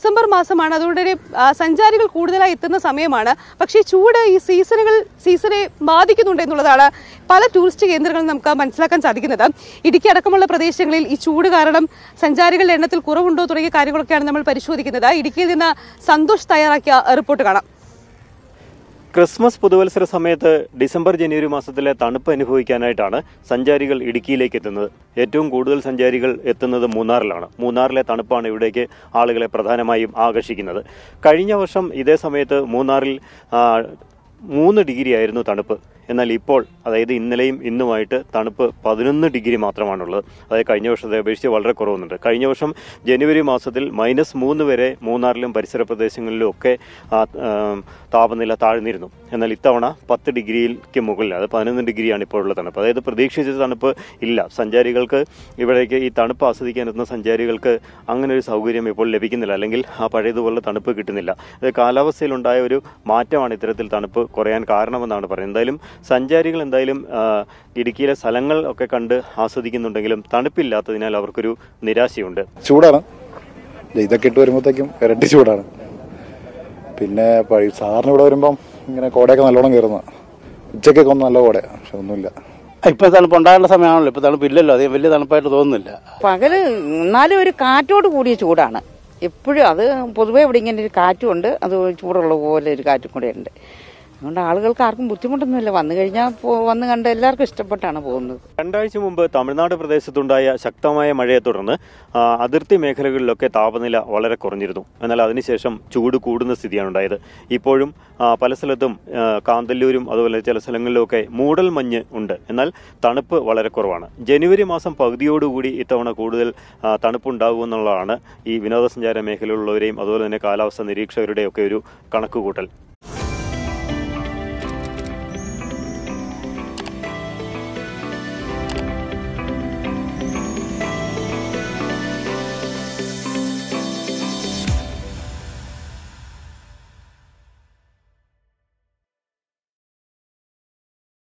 December മാസമാണ്. അതുകൊണ്ട് തന്നെ സഞ്ചാരികൾ കൂടുതലായി എത്തുന്ന സമയമാണ്. പക്ഷേ ചൂട് ഈ സീസണുകൾ സീസണെ ബാധിക്കുന്നുണ്ട് എന്നുള്ളതാണ് പല ടൂറിസ്റ്റ് കേന്ദ്രങ്ങളും നമുക്ക് മനസ്സിലാക്കാൻ സാധിക്കുന്നത്. ഇടുക്കി അടക്കമുള്ള പ്രദേശങ്ങളിൽ ഈ ചൂട് കാരണം സഞ്ചാരികളുടെ എണ്ണത്തിൽ കുറവുണ്ടോ തുടങ്ങിയ കാര്യങ്ങളൊക്കെയാണ് നമ്മൾ പരിശോധിക്കുന്നത്. ഇടുക്കിയിൽ നിന്ന് സന്തോഷ് തയ്യാറാക്കിയ റിപ്പോർട്ട് കാണാം. ക്രിസ്മസ് പുതുവത്സര സമയത്ത് ഡിസംബർ ജനുവരി മാസത്തിലെ തണുപ്പ് അനുഭവിക്കാനായിട്ടാണ് സഞ്ചാരികൾ ഇടുക്കിയിലേക്ക് എത്തുന്നത്. ഏറ്റവും കൂടുതൽ സഞ്ചാരികൾ എത്തുന്നത് മൂന്നാറിലാണ്. മൂന്നാറിലെ തണുപ്പാണ് ഇവിടേക്ക് ആളുകളെ പ്രധാനമായും ആകർഷിക്കുന്നത്. കഴിഞ്ഞ വർഷം ഇതേ സമയത്ത് മൂന്നാറിൽ മൂന്ന് ഡിഗ്രി ആയിരുന്നു തണുപ്പ്. എന്നാൽ ഇപ്പോൾ അതായത് ഇന്നലെയും ഇന്നുമായിട്ട് തണുപ്പ് പതിനൊന്ന് ഡിഗ്രി മാത്രമാണുള്ളത്. അതായത് കഴിഞ്ഞ വർഷത്തെ അപേക്ഷിച്ച് വളരെ കുറവുന്നുണ്ട്. കഴിഞ്ഞ വർഷം ജനുവരി മാസത്തിൽ മൈനസ് മൂന്ന് വരെ മൂന്നാറിലും പരിസര പ്രദേശങ്ങളിലും ഒക്കെ താപനില താഴ്ന്നിരുന്നു. എന്നാൽ ഇത്തവണ പത്ത് ഡിഗ്രിക്ക് മുകളിൽ അത് പതിനൊന്ന് ഡിഗ്രിയാണ് ഇപ്പോൾ ഉള്ള തണുപ്പ്. അതായത് പ്രതീക്ഷിച്ച തണുപ്പ് ഇല്ല. സഞ്ചാരികൾക്ക് ഇവിടേക്ക് ഈ തണുപ്പ് ആസ്വദിക്കാൻ ആസ്വദിക്കാനെത്തുന്ന സഞ്ചാരികൾക്ക് അങ്ങനെ ഒരു സൗകര്യം ഇപ്പോൾ ലഭിക്കുന്നില്ല. അല്ലെങ്കിൽ ആ പഴയതുപോലെ തണുപ്പ് കിട്ടുന്നില്ല. അത് കാലാവസ്ഥയിലുണ്ടായ ഒരു മാറ്റമാണ് ഇത്തരത്തിൽ തണുപ്പ് കുറയാൻ കാരണമെന്നാണ് പറയുന്നത്. എന്തായാലും സഞ്ചാരികൾ എന്തായാലും ഇടുക്കിയിലെ സ്ഥലങ്ങൾ ഒക്കെ കണ്ട് ആസ്വദിക്കുന്നുണ്ടെങ്കിലും തണുപ്പില്ലാത്തതിനാൽ അവർക്കൊരു നിരാശയുണ്ട്. ചൂടാണ്. ഇതൊക്കെ ഇട്ട് വരുമ്പോഴത്തേക്കും ഇരട്ടി ചൂടാണ്. പിന്നെ സാറിന് ഇവിടെ വരുമ്പം ഇങ്ങനെ കോടയൊക്കെ നല്ലോണം കയറുന്ന. ഉച്ചക്കൊക്കെ ഒന്ന് നല്ല കോടയാണ് പക്ഷെ ഒന്നുമില്ല. ഇപ്പൊ തണുപ്പ് ഉണ്ടാകേണ്ട സമയമാണല്ലോ. ഇപ്പൊ തണുപ്പില്ലല്ലോ അത് വലിയ തണുപ്പായിട്ട് തോന്നുന്നില്ല. പകൽ എന്നാലും ഒരു കാറ്റോട് കൂടിയ ചൂടാണ്. എപ്പോഴും അത് പൊതുവേ ഇവിടെ ഇങ്ങനെ ഒരു കാറ്റുണ്ട്. അത് ചൂടുള്ള പോലെ ഒരു കാറ്റും കൂടെ ഉണ്ട്. അതുകൊണ്ട് ആളുകൾക്ക് ആർക്കും ബുദ്ധിമുട്ടൊന്നുമില്ല. വന്നു കഴിഞ്ഞാൽ വന്നു കണ്ട് എല്ലാവർക്കും ഇഷ്ടപ്പെട്ടാണ് പോകുന്നത്. രണ്ടാഴ്ച മുമ്പ് തമിഴ്നാട് പ്രദേശത്തുണ്ടായ ശക്തമായ മഴയെ തുടർന്ന് അതിർത്തി മേഖലകളിലൊക്കെ താപനില വളരെ കുറഞ്ഞിരുന്നു. എന്നാൽ അതിനുശേഷം ചൂട് കൂടുന്ന സ്ഥിതിയാണ് ഉണ്ടായത്. ഇപ്പോഴും പല സ്ഥലത്തും കാന്തല്ലൂരും അതുപോലെ ചില സ്ഥലങ്ങളിലൊക്കെ മൂടൽ മഞ്ഞ് ഉണ്ട്. എന്നാൽ തണുപ്പ് വളരെ കുറവാണ്. ജനുവരി മാസം പകുതിയോടുകൂടി ഇത്തവണ കൂടുതൽ തണുപ്പുണ്ടാകുമെന്നുള്ളതാണ് ഈ വിനോദസഞ്ചാര മേഖലയിലുള്ളവരെയും അതുപോലെ തന്നെ കാലാവസ്ഥ നിരീക്ഷകരുടെയും ഒക്കെ ഒരു കണക്കുകൂട്ടൽ.